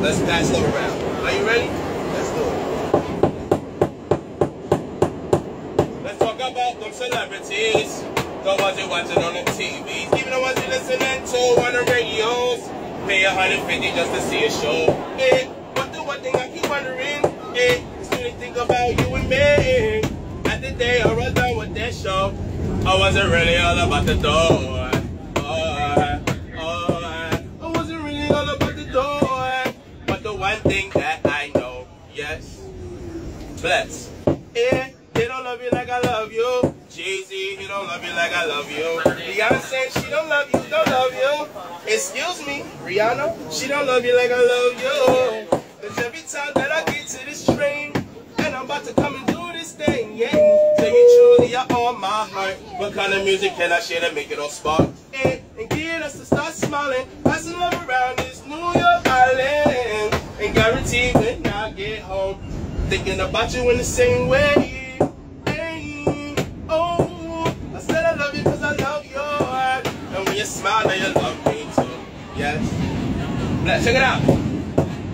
Let's pass love around. Are you ready? Let's do it. Let's talk about them celebrities. The ones you watching on the TVs. Even the ones you listening to on the radios. Pay 150 just to see a show. Eh, but the one thing I keep wondering, eh, is when they think about you and me. At the day I was done with that show, I wasn't really all about the door. One thing that I know, yes, bless. Eh, they don't love you like I love you. Jay-Z, he don't love you like I love you. Beyonce, she don't love you, don't love you. Excuse me, Rihanna, she don't love you like I love you. Cause every time that I get to this train, and I'm about to come and do this thing, yeah. So you truly are on my heart. What kind of music can I share to make it all spark? And, guarantee when I get home, thinking about you in the same way. Hey, oh, I said I love you I love you. And when you smile, now you love me too. Yes. Now, check it out.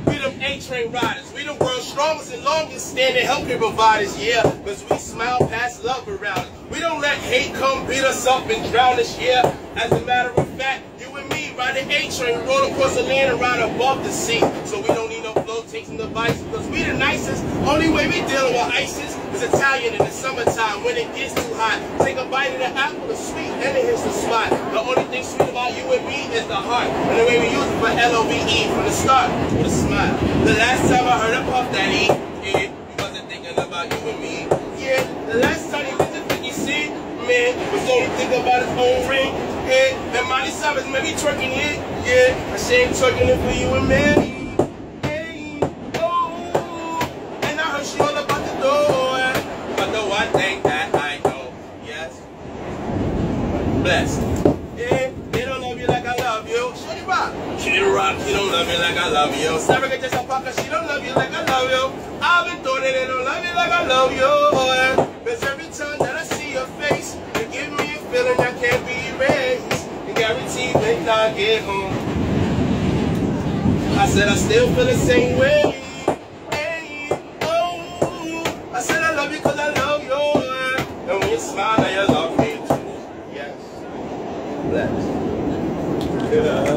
We them A-train riders. We the world's strongest and longest standing healthcare providers, yeah. Cause we smile past love around. We don't let hate come beat us up and drown us, yeah. As a matter of fact, you and me ride the A-train, roll across the land and ride above the sea. So we don't need no flotation devices, cause we the nicest. Only way we dealing with ISIS is Italian in the summertime when it gets too hot. Take a bite of the apple, the sweet, and it hits the spot. The only thing sweet about you and me is the heart. And the way we use it for L-O-V-E from the start with a smile. The last time I heard a Puff Daddy, yeah, you wasn't thinking about you and me. Yeah, the last time you went to 50 Cent, man, was only thinking about his own ring. Yeah, and Miley Cyrus maybe twerking it. Yeah, I she ain't twerking it for you and me. blessed. Hey, they don't love you like I love you. She rock. She rock. She don't love me like I love you. Sarah get yourself pocket. She don't love you like I love you. I've been told that they don't love me like I love you. Cause every time that I see your face, you give me a feeling that can't be erased. And guaranteed when I get home. I said I still feel the same way. Hey, oh. I said I love you Bless.